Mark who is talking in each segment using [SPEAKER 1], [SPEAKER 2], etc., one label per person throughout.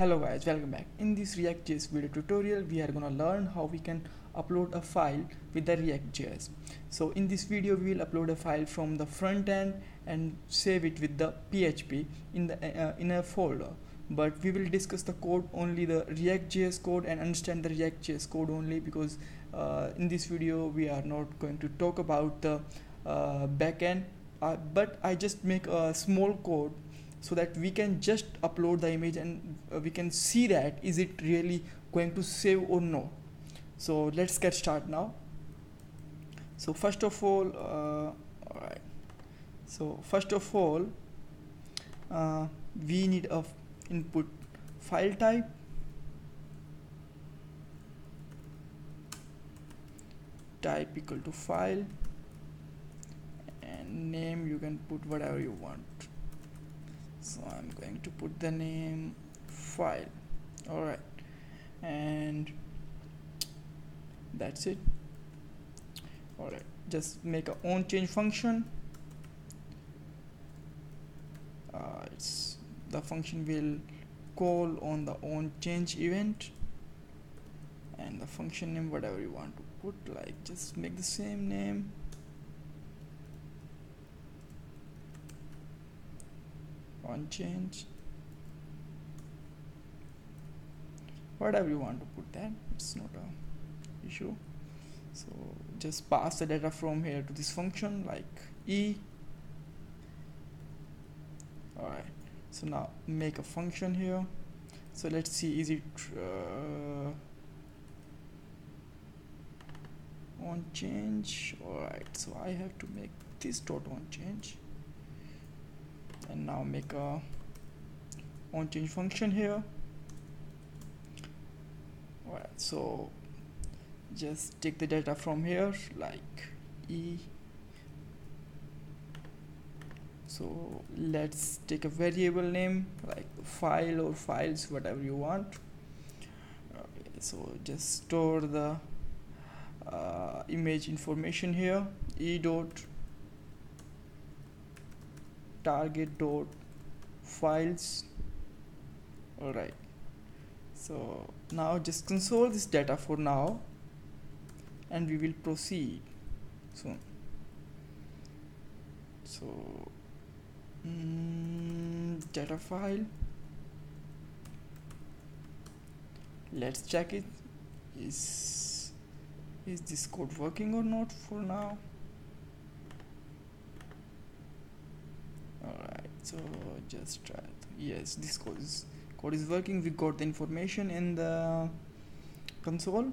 [SPEAKER 1] Hello guys, welcome back. In this React.js video tutorial, we are gonna learn how we can upload a file with the React.js. So in this video, we will upload a file from the front end and save it with the PHP in the uh, in a folder. But we will discuss the code only the React.js code and understand the React.js code only because uh, in this video we are not going to talk about the uh, backend. Uh, but I just make a small code so that we can just upload the image and uh, we can see that is it really going to save or no. So let's get started now. So first of all uh, all right so first of all uh, we need a input file type. Type equal to file. And name you can put whatever you want so I'm going to put the name file. Alright and that's it. Alright just make a on change function. Uh, it's the function will call on the on change event. And the function name whatever you want to put like just make the same name change. Whatever you want to put that it's not a issue. So just pass the data from here to this function like e. Alright so now make a function here. So let's see is it uh, on change? Alright so I have to make this dot on change and now make a on change function here. Alright so just take the data from here like e. So let's take a variable name like file or files whatever you want. Okay, so just store the uh, image information here e dot target dot files. Alright. So now just console this data for now. And we will proceed soon. So mm, data file. Let's check it. Is is this code working or not for now alright so just try it. yes this code is code is working. We got the information in the console.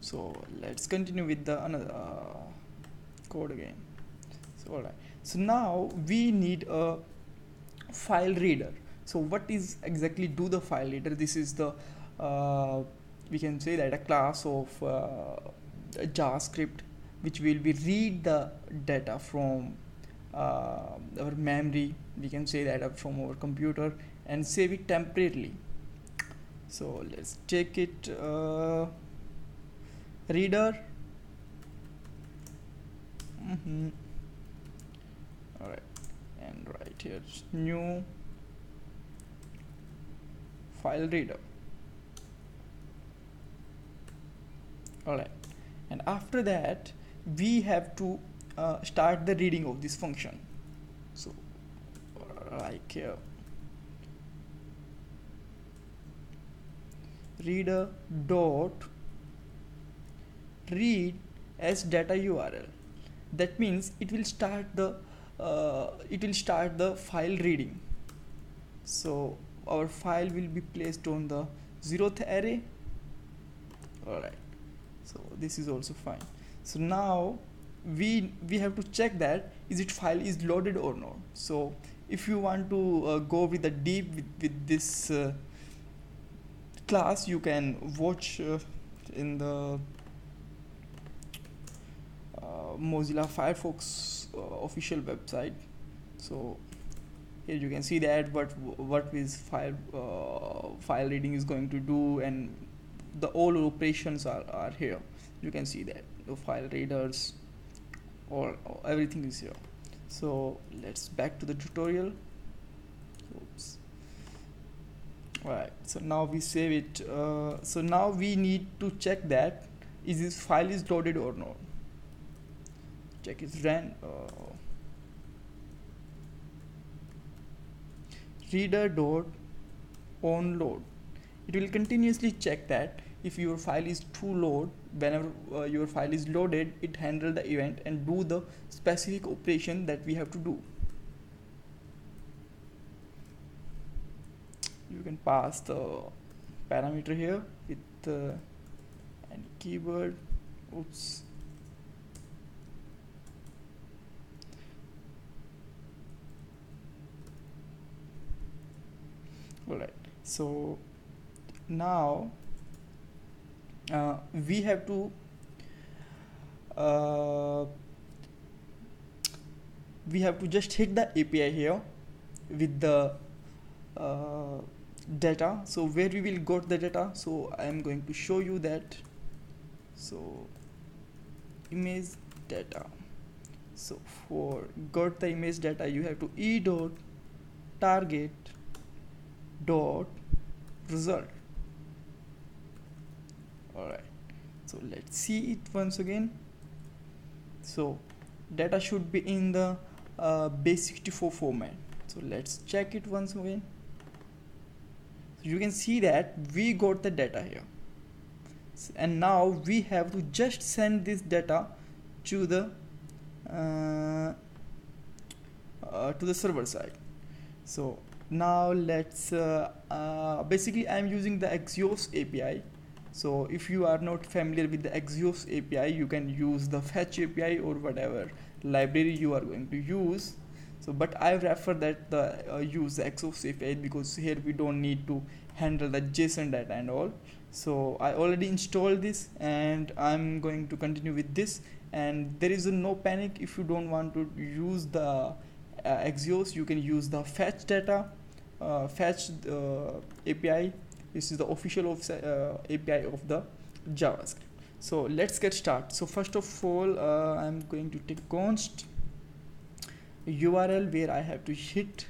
[SPEAKER 1] So let's continue with the another uh, code again. So alright so now we need a file reader. So what is exactly do the file reader? This is the uh, we can say that a class of uh, javascript which will be read the data from our memory we can say that up from our computer and save it temporarily. So let's take it uh, reader. Mm-hmm. all right and right here new file reader. All right and after that we have to uh, start the reading of this function. So like here. Reader dot read as data url that means it will start the uh, it will start the file reading. So our file will be placed on the zeroth array. All right so this is also fine. So now we we have to check that is it file is loaded or not. So if you want to uh, go with the deep with, with this uh, class you can watch uh, in the uh, Mozilla Firefox uh, official website. So here you can see that what what is file uh, file reading is going to do and the all operations are, are here. You can see that the file readers or, or everything is here. So let's back to the tutorial. Oops. Alright so now we save it uh, so now we need to check that is this file is loaded or not. Check is ran uh, reader dot on load it will continuously check that if your file is to load whenever uh, your file is loaded it handle the event and do the specific operation that we have to do. You can pass the parameter here with uh, any keyword. Oops. Alright so now uh, we have to uh, we have to just hit the API here with the uh, data. So where we will got the data? So I am going to show you that. So image data. So for got the image data you have to e dot target dot result alright. So let's see it once again. So data should be in the uh, base64 format. So let's check it once again. So you can see that we got the data here. And now we have to just send this data to the uh, uh, to the server side. So now let's uh, uh, basically I'm using the Axios API so if you are not familiar with the Axios API you can use the fetch API or whatever library you are going to use. So but I prefer that the uh, use the Axios API because here we don't need to handle the JSON data and all. So I already installed this and I'm going to continue with this. And there is no panic if you don't want to use the uh, Axios you can use the fetch data uh, fetch uh, API this is the official of, uh, API of the JavaScript. So let's get started. So first of all uh, I'm going to take const URL where I have to hit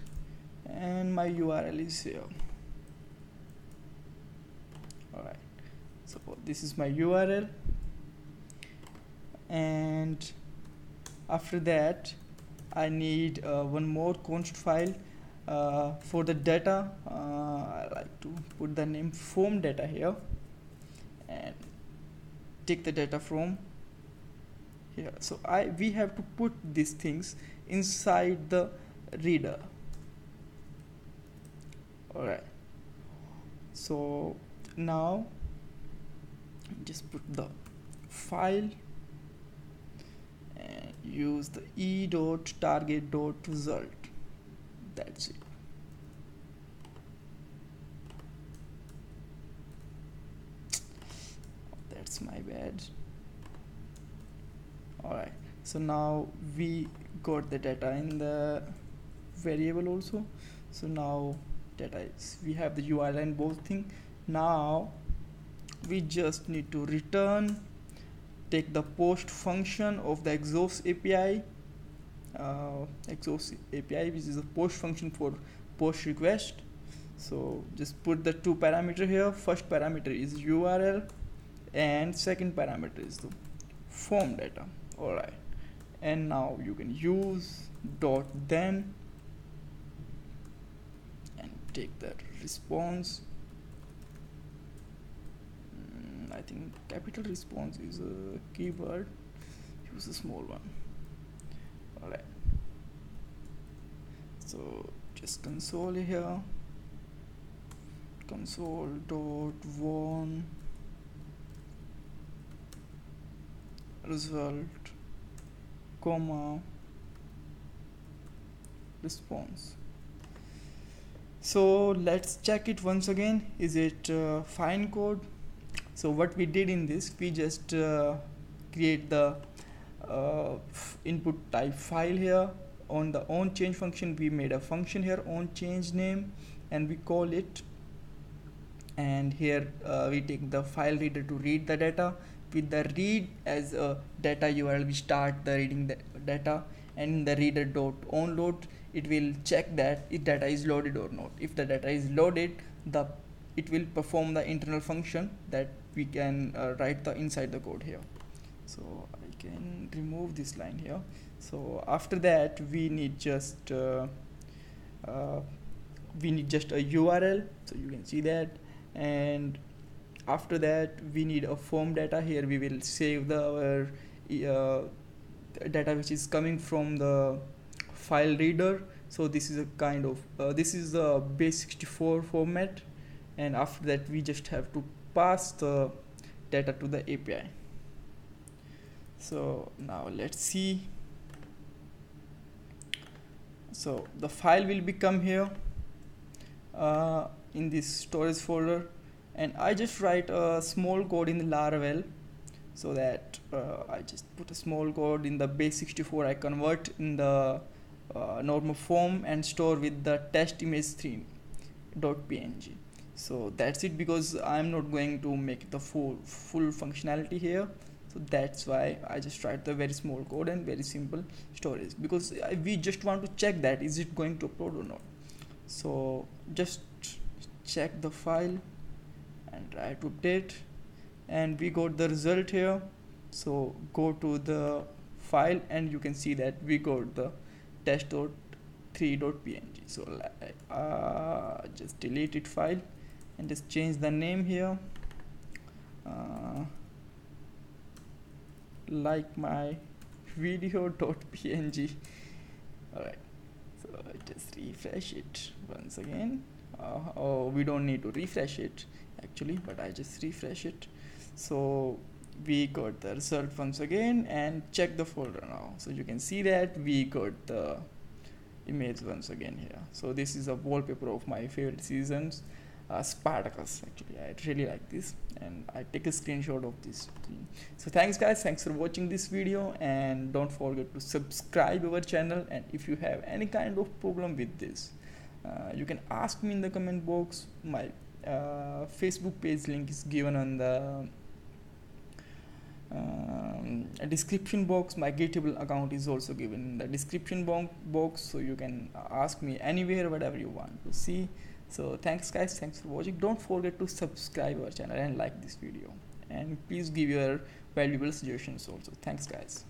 [SPEAKER 1] and my URL is here. Alright. So this is my URL and after that I need uh, one more const file for the data uh, I like to put the name form data here. And take the data from here. So I we have to put these things inside the reader. Alright. So now just put the file and use the e dot target dot result that's it that's my bad. Alright so now we got the data in the variable also. So now data is we have the URL and both thing. Now we just need to return take the post function of the Axios API uh, API which is a post function for post request. So just put the two parameter here. First parameter is URL and second parameter is the form data. Alright and now you can use dot then and take that response. Mm, I think capital response is a keyword. Use a small one alright so just console here. Console dot one. Result comma response. So let's check it once again. Is it uh, fine code? So what we did in this we just uh, create the uh, input type file here on the on change function we made a function here on change name and we call it and here uh, we take the file reader to read the data. With the read as a data URL we start the reading the data and in the reader dot on load it will check that if data is loaded or not. If the data is loaded the it will perform the internal function that we can uh, write the inside the code here so I can remove this line here. So after that we need just uh, uh, we need just a URL so you can see that. And after that we need a form data here. We will save the our uh, data which is coming from the file reader. So this is a kind of uh, this is the base64 format. And after that we just have to pass the data to the API so now let's see. So the file will become here uh, in this storage folder. And I just write a small code in the Laravel so that uh, I just put a small code in the base64 I convert in the uh, normal form and store with the test image 3 .png so that's it because I'm not going to make the full full functionality here that's why I just write the very small code and very simple storage. Because we just want to check that is it going to upload or not. So just check the file and try to update. And we got the result here. So go to the file and you can see that we got the test.3.png so uh, just delete it file and just change the name here. Uh, like my video.png alright so I just refresh it once again. Uh, oh we don't need to refresh it actually but I just refresh it. So we got the result once again and check the folder now. So you can see that we got the image once again here. So this is a wallpaper of my favorite seasons uh, Spartacus actually. I really like this and I take a screenshot of this so thanks guys. Thanks for watching this video and don't forget to subscribe our channel. And if you have any kind of problem with this uh, you can ask me in the comment box. My uh, Facebook page link is given on the um, description box. My github account is also given in the description box so you can ask me anywhere whatever you want to see so thanks guys thanks for watching. Don't forget to subscribe our channel and like this video. And please give your valuable suggestions also. Thanks guys